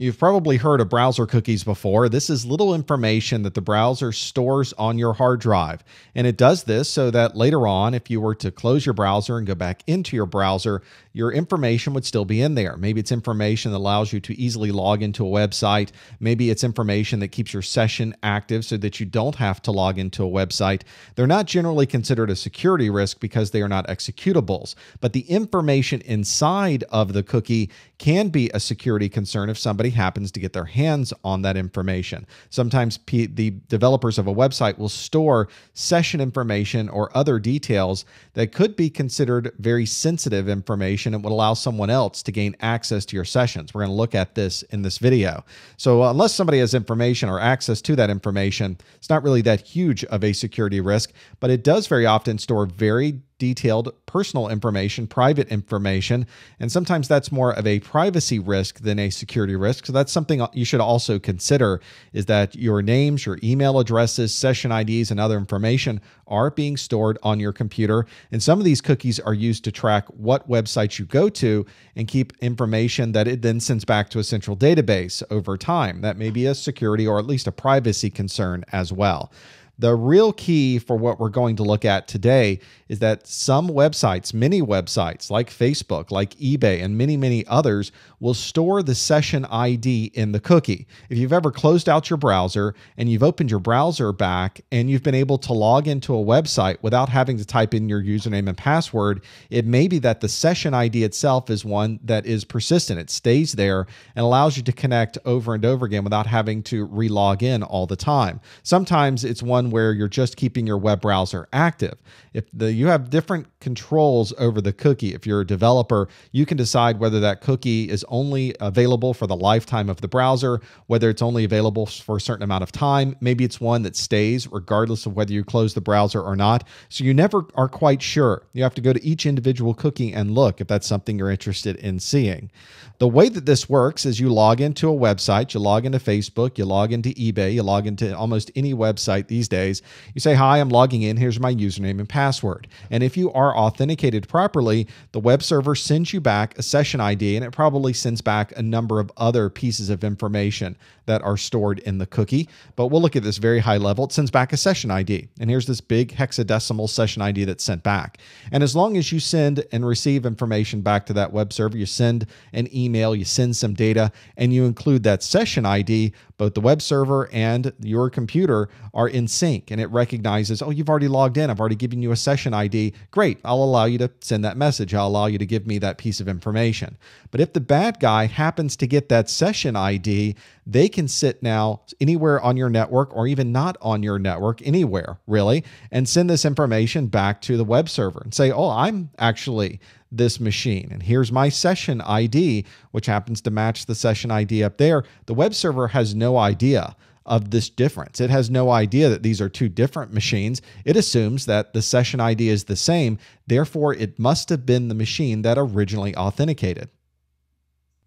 You've probably heard of browser cookies before. This is little information that the browser stores on your hard drive. And it does this so that later on, if you were to close your browser and go back into your browser, your information would still be in there. Maybe it's information that allows you to easily log into a website. Maybe it's information that keeps your session active so that you don't have to log into a website. They're not generally considered a security risk because they are not executables. But the information inside of the cookie can be a security concern if somebody happens to get their hands on that information. Sometimes P- the developers of a website will store session information or other details that could be considered very sensitive information and would allow someone else to gain access to your sessions. We're going to look at this in this video. So, uh, unless somebody has information or access to that information, it's not really that huge of a security risk, but it does very often store very detailed personal information, private information, and sometimes that's more of a privacy risk than a security risk. So that's something you should also consider is that your names, your email addresses, session IDs and other information are being stored on your computer. And some of these cookies are used to track what websites you go to and keep information that it then sends back to a central database over time. That may be a security or at least a privacy concern as well. The real key for what we're going to look at today is that some websites, many websites like Facebook, like eBay, and many, many others will store the session ID in the cookie. If you've ever closed out your browser and you've opened your browser back and you've been able to log into a website without having to type in your username and password, it may be that the session ID itself is one that is persistent. It stays there and allows you to connect over and over again without having to re-log in all the time. Sometimes it's one where you're just keeping your web browser active. If the you have different controls over the cookie. If you're a developer, you can decide whether that cookie is only available for the lifetime of the browser, whether it's only available for a certain amount of time. Maybe it's one that stays regardless of whether you close the browser or not. So you never are quite sure. You have to go to each individual cookie and look if that's something you're interested in seeing. The way that this works is you log into a website, you log into Facebook, you log into eBay, you log into almost any website these days. You say, Hi, I'm logging in. Here's my username and password. And if you are authenticated properly, the web server sends you back a session ID and it probably sends back a number of other pieces of information that are stored in the cookie. But we'll look at this very high level. It sends back a session ID. And here's this big hexadecimal session ID that's sent back. And as long as you send and receive information back to that web server, you send an email email, you send some data, and you include that session ID, both the web server and your computer are in sync and it recognizes, oh, you've already logged in. I've already given you a session ID. Great. I'll allow you to send that message. I'll allow you to give me that piece of information. But if the bad guy happens to get that session ID, they can sit now anywhere on your network or even not on your network, anywhere really, and send this information back to the web server and say, oh, I'm actually this machine. And here's my session ID, which happens to match the session ID up there. The web server has no idea of this difference. It has no idea that these are two different machines. It assumes that the session ID is the same. Therefore, it must have been the machine that originally authenticated.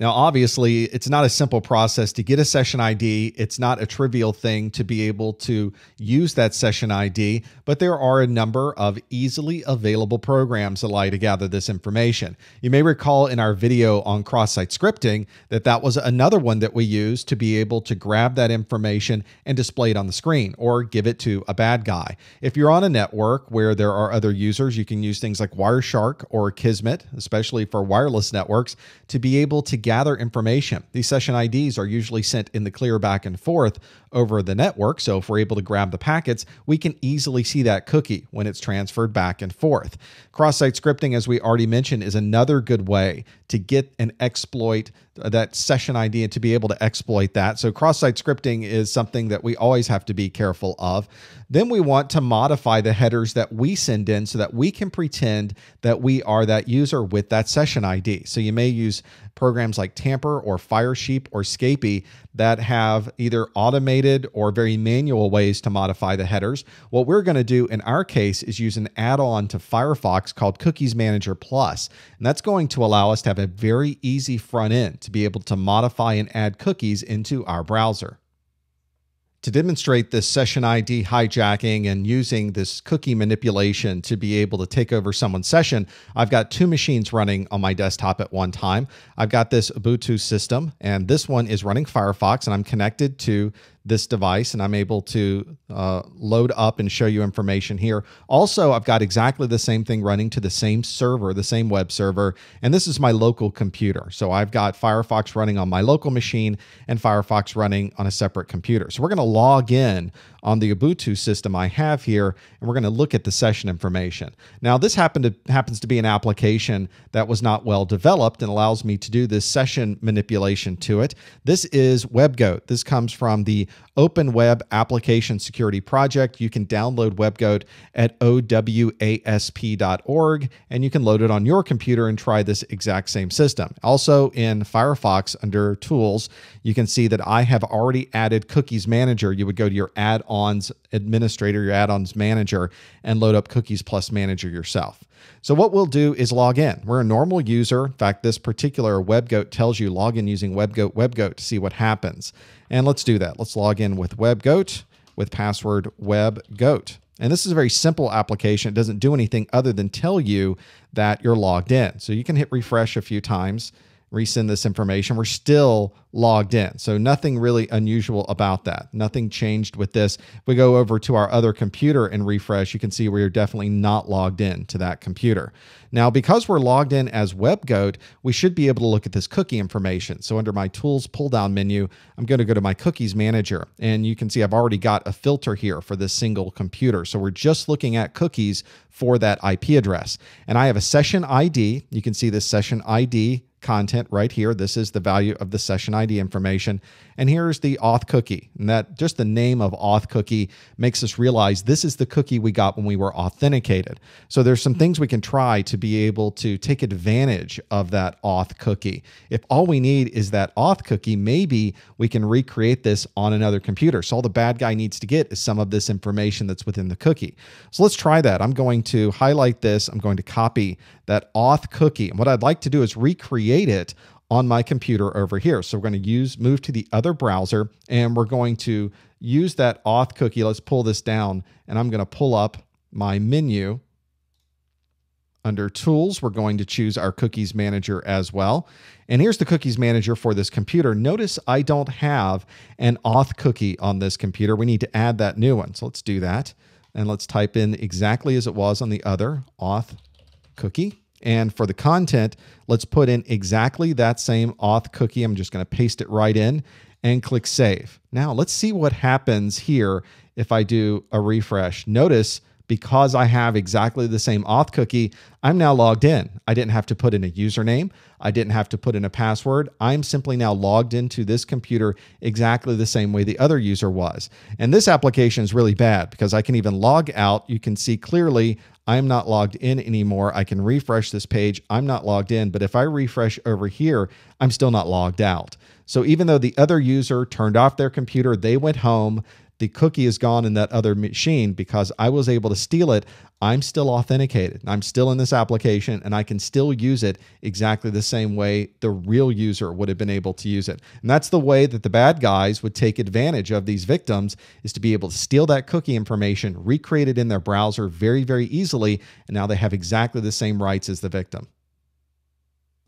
Now, obviously, it's not a simple process to get a session ID. It's not a trivial thing to be able to use that session ID, but there are a number of easily available programs that allow you to gather this information. You may recall in our video on cross-site scripting that that was another one that we used to be able to grab that information and display it on the screen or give it to a bad guy. If you're on a network where there are other users, you can use things like Wireshark or Kismet, especially for wireless networks, to be able to get gather information. These session IDs are usually sent in the clear back and forth over the network. So if we're able to grab the packets, we can easily see that cookie when it's transferred back and forth. Cross-site scripting, as we already mentioned, is another good way to get and exploit that session ID and to be able to exploit that. So cross-site scripting is something that we always have to be careful of. Then we want to modify the headers that we send in so that we can pretend that we are that user with that session ID. So you may use programs like Tamper or Firesheep or Scapy that have either automated or very manual ways to modify the headers. What we're going to do in our case is use an add-on to Firefox called Cookies Manager Plus, and that's going to allow us to have a very easy front end to be able to modify and add cookies into our browser. To demonstrate this session ID hijacking and using this cookie manipulation to be able to take over someone's session, I've got two machines running on my desktop at one time. I've got this Ubuntu system, and this one is running Firefox, and I'm connected to this device and I'm able to uh, load up and show you information here. Also, I've got exactly the same thing running to the same server, the same web server, and this is my local computer. So I've got Firefox running on my local machine and Firefox running on a separate computer. So we're going to log in on the Ubuntu system I have here, and we're going to look at the session information. Now, this happened to, happens to be an application that was not well developed and allows me to do this session manipulation to it. This is WebGoat. This comes from the Open Web Application Security Project. You can download WebGoat at owasp.org, and you can load it on your computer and try this exact same system. Also, in Firefox under Tools, you can see that I have already added Cookies Manager. You would go to your add ons administrator, your add ons manager, and load up Cookies Plus Manager yourself. So what we'll do is log in. We're a normal user. In fact, this particular WebGoat tells you log in using WebGoat WebGoat to see what happens. And let's do that. Let's log in with WebGoat with password WebGoat. And this is a very simple application. It doesn't do anything other than tell you that you're logged in. So you can hit refresh a few times resend this information. We're still logged in. So nothing really unusual about that. Nothing changed with this. If we go over to our other computer and refresh, you can see we are definitely not logged in to that computer. Now, because we're logged in as WebGoat, we should be able to look at this cookie information. So under my Tools pull-down menu, I'm going to go to my Cookies Manager. And you can see I've already got a filter here for this single computer. So we're just looking at cookies for that IP address. And I have a session ID. You can see this session ID content right here. This is the value of the session ID information. And here's the auth cookie. And that just the name of auth cookie makes us realize this is the cookie we got when we were authenticated. So there's some things we can try to be able to take advantage of that auth cookie. If all we need is that auth cookie, maybe we can recreate this on another computer. So all the bad guy needs to get is some of this information that's within the cookie. So let's try that. I'm going to highlight this. I'm going to copy that auth cookie. And what I'd like to do is recreate it on my computer over here. So we're going to use move to the other browser and we're going to use that auth cookie. Let's pull this down and I'm going to pull up my menu. Under tools, we're going to choose our cookies manager as well. And here's the cookies manager for this computer. Notice I don't have an auth cookie on this computer. We need to add that new one. So let's do that. And let's type in exactly as it was on the other auth cookie. And for the content, let's put in exactly that same auth cookie. I'm just going to paste it right in and click save. Now let's see what happens here if I do a refresh. Notice because I have exactly the same auth cookie, I'm now logged in. I didn't have to put in a username. I didn't have to put in a password. I'm simply now logged into this computer exactly the same way the other user was. And this application is really bad because I can even log out. You can see clearly I'm not logged in anymore. I can refresh this page. I'm not logged in, but if I refresh over here, I'm still not logged out. So even though the other user turned off their computer, they went home, the cookie is gone in that other machine because I was able to steal it. I'm still authenticated. I'm still in this application and I can still use it exactly the same way the real user would have been able to use it. And that's the way that the bad guys would take advantage of these victims is to be able to steal that cookie information, recreate it in their browser very, very easily. And now they have exactly the same rights as the victim.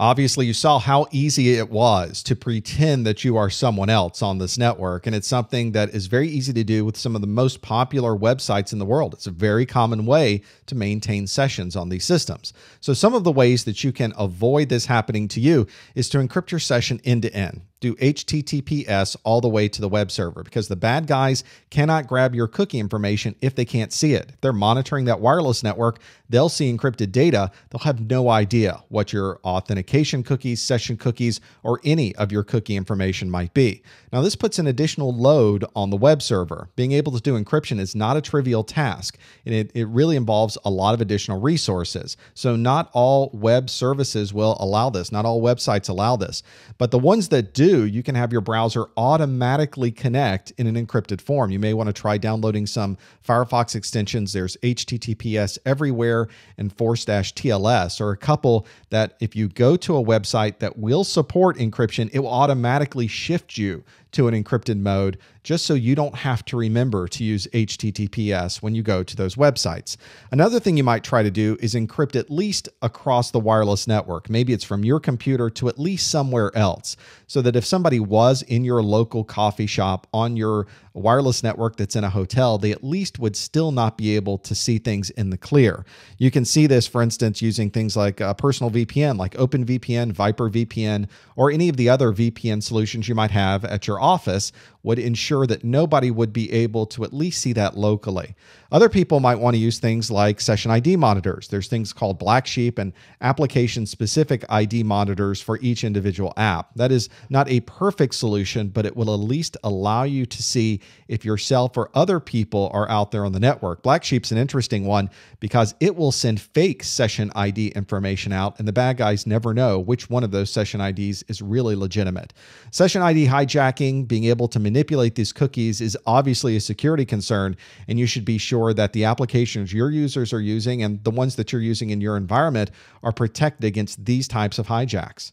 Obviously, you saw how easy it was to pretend that you are someone else on this network. And it's something that is very easy to do with some of the most popular websites in the world. It's a very common way to maintain sessions on these systems. So, some of the ways that you can avoid this happening to you is to encrypt your session end to end do HTTPS all the way to the web server because the bad guys cannot grab your cookie information if they can't see it. If they're monitoring that wireless network, they'll see encrypted data. They'll have no idea what your authentication cookies, session cookies, or any of your cookie information might be. Now, this puts an additional load on the web server. Being able to do encryption is not a trivial task, and it, it really involves a lot of additional resources. So, not all web services will allow this, not all websites allow this. But the ones that do, you can have your browser automatically connect in an encrypted form. You may want to try downloading some Firefox extensions. There's HTTPS everywhere and force-TLS or a couple that if you go to a website that will support encryption, it will automatically shift you to an encrypted mode just so you don't have to remember to use HTTPS when you go to those websites. Another thing you might try to do is encrypt at least across the wireless network. Maybe it's from your computer to at least somewhere else, so that if somebody was in your local coffee shop on your wireless network that's in a hotel, they at least would still not be able to see things in the clear. You can see this, for instance, using things like a personal VPN, like OpenVPN, VyprVPN, or any of the other VPN solutions you might have at your office would ensure that nobody would be able to at least see that locally. Other people might want to use things like session ID monitors. There's things called Black Sheep and application specific ID monitors for each individual app. That is not a perfect solution, but it will at least allow you to see if yourself or other people are out there on the network. Black Sheep's an interesting one because it will send fake session ID information out, and the bad guys never know which one of those session IDs is really legitimate. Session ID hijacking, being able to manipulate these cookies, is obviously a security concern, and you should be sure that the applications your users are using and the ones that you're using in your environment are protected against these types of hijacks.